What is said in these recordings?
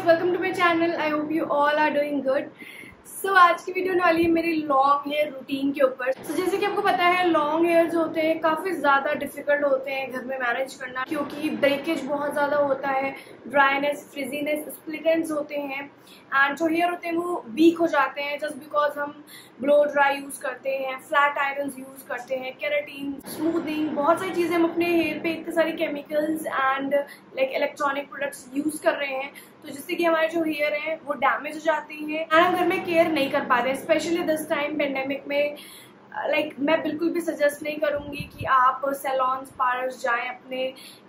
Guys welcome to my channel I hope you all are doing good so आज की video वाली है मेरी लॉन्ग हेयर रूटीन के ऊपर। So, जैसे कि आपको पता है लॉन्ग हेयर जो होते हैं काफ़ी ज़्यादा डिफ़िकल्ट होते हैं घर में मैनेज करना क्योंकि ब्रेकेज बहुत ज़्यादा होता है ड्राइनेस फ्रिजीनेस स्प्लिटेंस होते हैं एंड जो हेयर होते हैं वो वीक हो जाते हैं जस्ट बिकॉज़ हम ब्लो ड्राई यूज़ करते हैं फ्लैट आयरन यूज़ करते हैं कैरेटीन स्मूदिंग बहुत सारी चीज़ें हम अपने हेयर पे इतने सारे chemicals and like electronic products use कर रहे हैं। तो जिससे कि हमारे जो हेयर है वो डैमेज हो जाती है। हम घर में केयर नहीं कर पा रहे स्पेशली दिस टाइम पेंडेमिक में लाइक like, मैं बिल्कुल भी सजेस्ट नहीं करूँगी कि आप सैलॉन्स पार्लर्स जाएँ अपने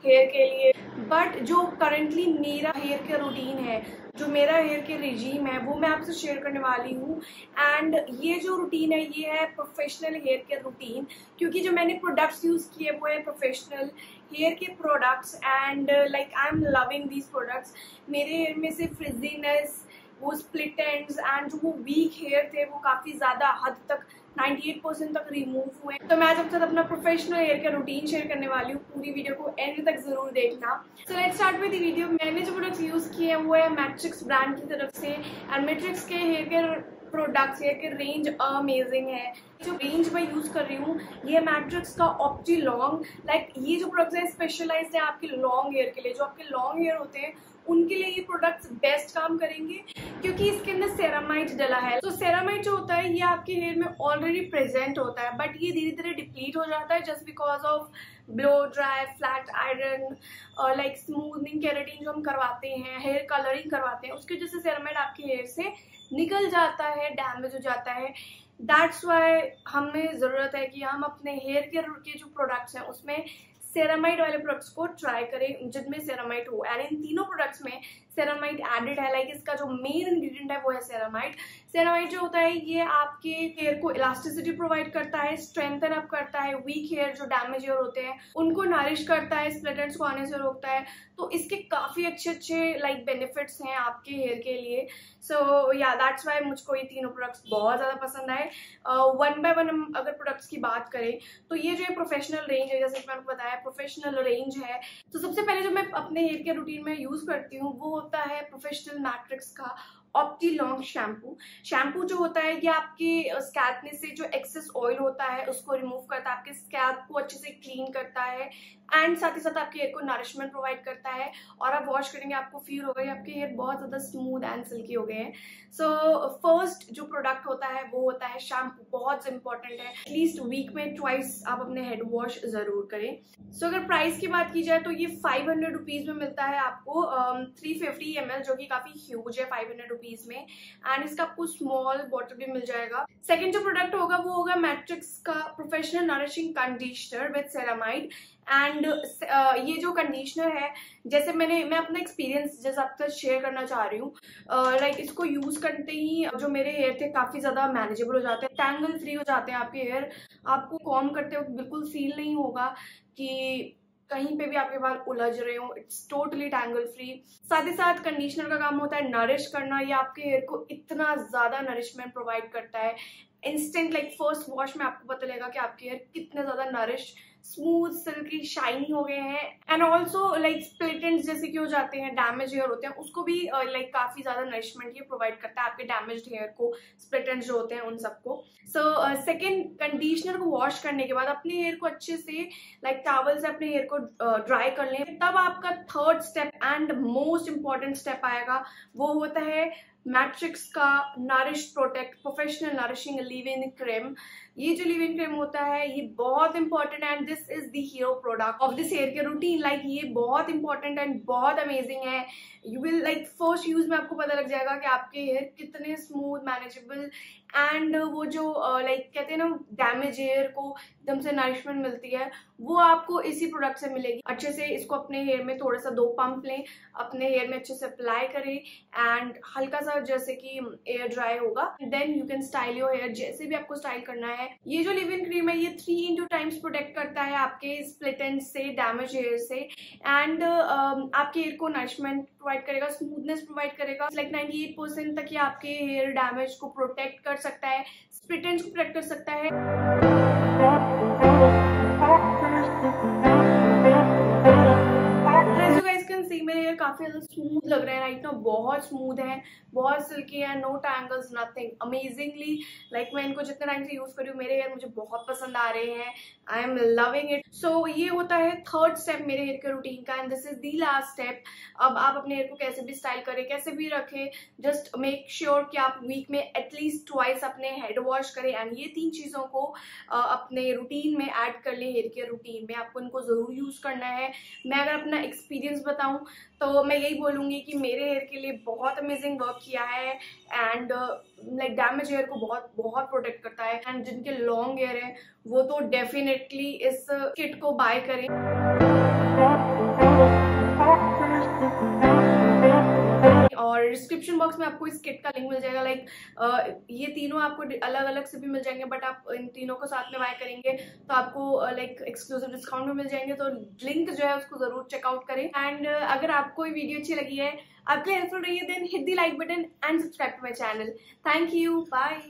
हेयर के लिए। बट जो करंटली मेरा हेयर का रूटीन है जो मेरा हेयर के रिजीम है वो मैं आपसे शेयर करने वाली हूँ। एंड ये जो रूटीन है ये है प्रोफेशनल हेयर केयर रूटीन क्योंकि जो मैंने प्रोडक्ट्स यूज़ किए वो है प्रोफेशनल हेयर के products and like I am loving these products मेरे हेयर में से फ्रिजीनेस वो स्प्लिट एंड्स एंड जो वो वीक हेयर थे, वो काफ़ी ज़्यादा हद तक 98 परसेंट तक रिमूव हुए तो मैं जब तक अपना प्रोफेशनल हेयर का रूटीन शेयर करने वाली हूँ। पूरी वीडियो को एंड तक ज़रूर देखना। So let start with video मैंने जो प्रोडक्ट्स यूज़ किए हैं, वो है मैट्रिक्स ब्रांड की तरफ़ से। एंड मैट्रिक्स के हेयर केयर प्रोडक्ट्स है कि रेंज अमेजिंग है। जो रेंज मैं यूज़ कर रही हूँ, ये मैट्रिक्स का ऑप्टी लॉन्ग लाइक ये जो प्रोडक्ट्स है स्पेशलाइज्ड है आपके लॉन्ग हेयर के लिए, जो आपके लॉन्ग हेयर होते हैं उनके लिए ये प्रोडक्ट्स बेस्ट काम करेंगे, क्योंकि इसके अंदर सेरामाइट डला है। तो सेरामाइट जो होता है, ये आपके हेयर में ऑलरेडी प्रेजेंट होता है बट ये धीरे धीरे डिप्लीट हो जाता है just because of blow dry flat iron like smoothening keratin जो हम करवाते हैं हेयर कलरिंग करवाते हैं, उसकी वजह से सेरामाइट आपके हेयर से निकल जाता है डैमेज हो जाता है। दैट्स वाई हमें ज़रूरत है कि हम अपने हेयर केयर के जो प्रोडक्ट्स हैं, उसमें सेरामाइड वाले प्रोडक्ट्स को ट्राई करें, जिनमें सेरामाइड हो। एंड इन तीनों प्रोडक्ट्स में सेरामाइड एडेड है। लाइक इसका जो मेन इंग्रेडिएंट है, वो है सेरामाइड सेरामाइड जो होता है, ये आपके हेयर को इलास्टिसिटी प्रोवाइड करता है स्ट्रेंथन अप करता है वीक हेयर जो डैमेज हेयर होते हैं, उनको नारिश करता है स्प्लिटेंट्स को आने से रोकता है। तो इसके काफ़ी अच्छे अच्छे लाइक बेनिफिट्स हैं आपके हेयर के लिए। सो या दैट्स वाई मुझको ये तीनों प्रोडक्ट्स बहुत ज़्यादा पसंद आए। वन बाय वन हम अगर प्रोडक्ट्स की बात करें तो ये जो है प्रोफेशनल रेंज है, जैसे मैंने बताया प्रोफेशनल रेंज है। तो सबसे पहले जो मैं अपने हेयर केयर रूटीन में यूज़ करती हूँ, वो होता है प्रोफेशनल मैट्रिक्स का। ऑप्टी लॉन्ग शैम्पू शैम्पू जो होता है ये आपके स्कैल्प में से जो एक्सेस ऑयल होता है उसको रिमूव करता है आपके स्कैल्प को अच्छे से क्लीन करता है एंड साथ ही साथ आपके हेयर को नरिशमेंट प्रोवाइड करता है और आप वॉश करेंगे आपको फील होगा कि आपके हेयर बहुत ज़्यादा स्मूथ एंड सिल्की हो गए हैं। सो फ़र्स्ट जो प्रोडक्ट होता है वो होता है शैम्पू बहुत इंपॉर्टेंट है। एटलीस्ट वीक में ट्वाइस आप अपने हेड वॉश ज़रूर करें। सो so, अगर प्राइस की बात की जाए तो ये फाइव हंड्रेड रुपीज़ में मिलता है आपको थ्री फिफ्टी एम जो कि काफ़ी ह्यूज है फाइव हंड्रेड रुपीज़ में एंड इसका आपको स्मॉल बॉटल भी मिल जाएगा। सेकेंड जो प्रोडक्ट होगा वो होगा मैट्रिक्स का professional nourishing conditioner with ceramide and ये जो कंडीशनर है जैसे मैंने मैं अपना एक्सपीरियंस जैसे आपके साथ शेयर करना चाह रही हूँ लाइक uh, इसको यूज़ करते ही जो मेरे हेयर थे काफ़ी ज़्यादा मैनेजेबल हो जाते हैं टैंगल फ्री हो जाते हैं आपके हेयर आपको कॉम करते वक्त बिल्कुल फील नहीं होगा कि कहीं पे भी आपके बाल उलझ रहे हो इट्स टोटली टैंगल फ्री साथ ही साथ कंडीशनर का काम होता है नरिश करना, ये आपके हेयर को इतना ज़्यादा नरिशमेंट प्रोवाइड करता है. इंस्टेंट लाइक फ़र्स्ट वॉश में आपको पता लगेगा कि आपके हेयर कितने ज़्यादा नरिश स्मूथ सिल्की शाइनी हो गए हैं. एंड ऑल्सो लाइक स्प्लिटेंट्स जैसे कि हो जाते हैं डैमेज हेयर होते हैं उसको भी लाइक uh, काफ़ी ज़्यादा नरिशमेंट ये प्रोवाइड करता है आपके डैमेज हेयर को स्प्लिटेंट्स जो होते हैं उन सबको. सो सेकेंड कंडीशनर को वॉश करने के बाद अपने हेयर को अच्छे से लाइक like, टावल से अपने हेयर को ड्राई uh, कर लें. तब आपका third step and most important step आएगा वो होता है मैट्रिक्स का nourish protect professional nourishing leave in cream ये जो लिविंग क्रीम होता है ये बहुत important and this is the hero product of this hair के रूटीन लाइक ये बहुत इंपॉर्टेंट एंड बहुत अमेजिंग है. You will like first use में आपको पता लग जाएगा कि आपके हेयर कितने स्मूथ मैनेजेबल एंड वो जो लाइक uh, like, कहते हैं ना डैमेज हेयर को एकदम से नरिशमेंट मिलती है वो आपको इसी प्रोडक्ट से मिलेगी. अच्छे से इसको अपने हेयर में थोड़ा सा दो पंप लें अपने हेयर में अच्छे से अप्लाई करें एंड हल्का सा जैसे कि एयर ड्राई होगा then you can style your hair जैसे भी आपको स्टाइल करना है ये जो लिव इन क्रीम है ये थ्री इंटू टाइम्स प्रोटेक्ट करता है आपके स्प्लिटेंट से डैमेज हेयर से. एंड uh, आपके हेयर को नरिशमेंट प्रोवाइड करेगा स्मूथनेस प्रोवाइड करेगा. लाइक नाइनटी एट परसेंट तक ये आपके हेयर डैमेज को प्रोटेक्ट कर सकता है स्प्लिटेंट्स को प्रोटेक्ट कर सकता है. काफ़ी ज़्यादा स्मूथ लग रहे हैं राइट ना बहुत स्मूथ है, बहुत सिल्की है no tangles nothing amazingly like मैं इनको जितने टाइम से यूज़ कर मेरे हेयर मुझे बहुत पसंद आ रहे हैं. I am loving it so ये होता है थर्ड स्टेप मेरे हेयर के रूटीन का and this is the last step अब आप अपने हेयर को कैसे भी स्टाइल करें, कैसे भी रखें जस्ट मेक श्योर कि आप वीक में एटलीस्ट ट्वाइस अपने हेड वॉश करें एंड ये तीन चीज़ों को अपने रूटीन में ऐड कर ले हेयर केयर रूटीन में. आपको इनको ज़रूर यूज़ करना है. मैं अगर अपना एक्सपीरियंस बताऊँ तो मैं यही बोलूँगी कि मेरे हेयर के लिए बहुत अमेजिंग वर्क किया है एंड लाइक डैमेज हेयर को बहुत बहुत प्रोटेक्ट करता है एंड जिनके लॉन्ग हेयर है, वो तो डेफिनेटली इस किट को बाय करें। डिस्क्रिप्शन बॉक्स में आपको इस किट का लिंक मिल जाएगा लाइक ये तीनों आपको अलग अलग से भी मिल जाएँगे बट आप इन तीनों को साथ में बाय करेंगे तो आपको लाइक एक्सक्लूसिव डिस्काउंट भी मिल जाएँगे तो लिंक जो है उसको ज़रूर चेकआउट करें। एंड अगर आपको वीडियो अच्छी लगी है, आपके हेल्पफुल रही है then hit the like button and subscribe to my channel thank you bye